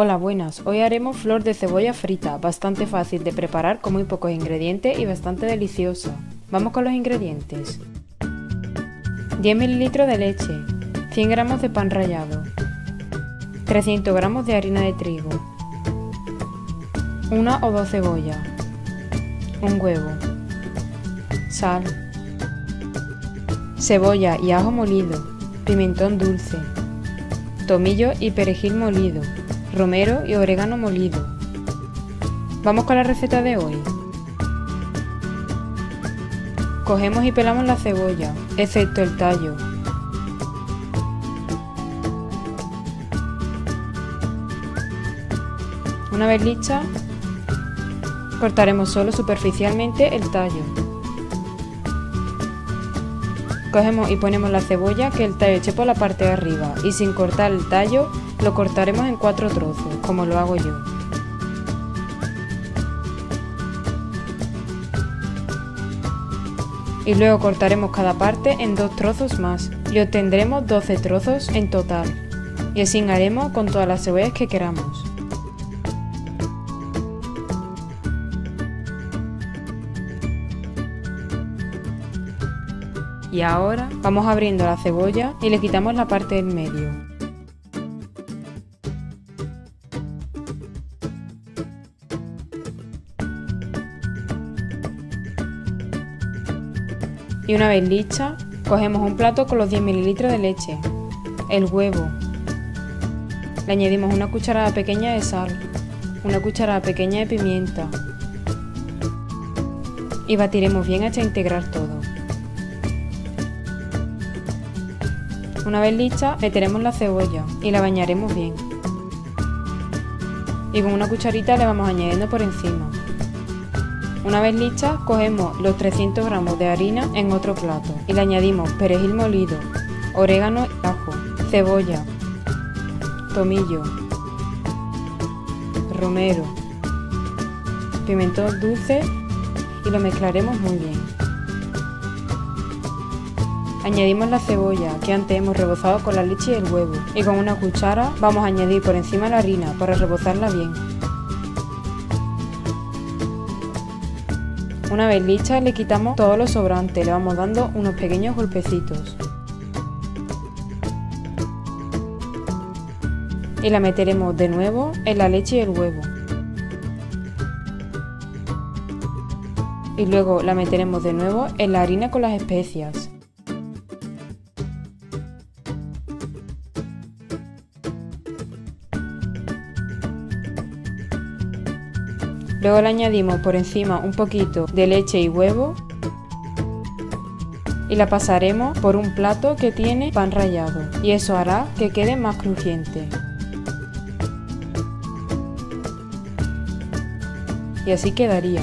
Hola, buenas. Hoy haremos flor de cebolla frita, bastante fácil de preparar con muy pocos ingredientes y bastante deliciosa. Vamos con los ingredientes. 10 ml de leche, 100 gramos de pan rallado, 300 gramos de harina de trigo, una o dos cebollas, un huevo, sal, cebolla y ajo molido, pimentón dulce, tomillo y perejil molido, romero y orégano molido. Vamos con la receta de hoy. Cogemos y pelamos la cebolla, excepto el tallo. Una vez lista, cortaremos solo superficialmente el tallo. Cogemos y ponemos la cebolla que el tallo eche por la parte de arriba y sin cortar el tallo lo cortaremos en cuatro trozos, como lo hago yo. Y luego cortaremos cada parte en dos trozos más y obtendremos 12 trozos en total. Y así haremos con todas las cebollas que queramos. Y ahora vamos abriendo la cebolla y le quitamos la parte del medio. Y una vez lista, cogemos un plato con los 10 ml de leche, el huevo, le añadimos una cucharada pequeña de sal, una cucharada pequeña de pimienta y batiremos bien hasta integrar todo. Una vez lista, meteremos la cebolla y la bañaremos bien. Y con una cucharita le vamos añadiendo por encima. Una vez lista, cogemos los 300 gramos de harina en otro plato y le añadimos perejil molido, orégano y ajo, cebolla, tomillo, romero, pimentón dulce y lo mezclaremos muy bien. Añadimos la cebolla que antes hemos rebozado con la leche y el huevo y con una cuchara vamos a añadir por encima la harina para rebozarla bien. Una vez lista le quitamos todo lo sobrante, le vamos dando unos pequeños golpecitos. Y la meteremos de nuevo en la leche y el huevo. Y luego la meteremos de nuevo en la harina con las especias. Luego le añadimos por encima un poquito de leche y huevo y la pasaremos por un plato que tiene pan rallado y eso hará que quede más crujiente. Y así quedaría.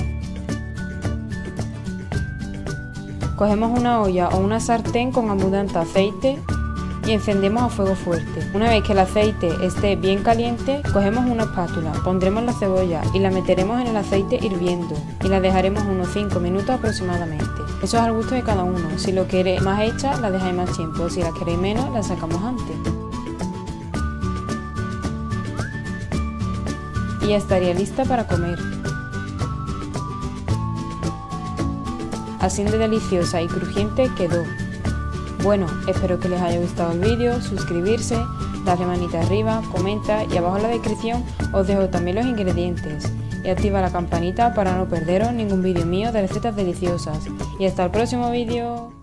Cogemos una olla o una sartén con abundante aceite y encendemos a fuego fuerte. Una vez que el aceite esté bien caliente, cogemos una espátula, pondremos la cebolla y la meteremos en el aceite hirviendo y la dejaremos unos 5 minutos aproximadamente. Eso es al gusto de cada uno. Si lo quiere más hecha, la dejáis más tiempo. Si la queréis menos, la sacamos antes. Y ya estaría lista para comer. Así de deliciosa y crujiente quedó. Bueno, espero que les haya gustado el vídeo, suscribirse, darle manita arriba, comenta y abajo en la descripción os dejo también los ingredientes. Y activa la campanita para no perderos ningún vídeo mío de recetas deliciosas. Y hasta el próximo vídeo.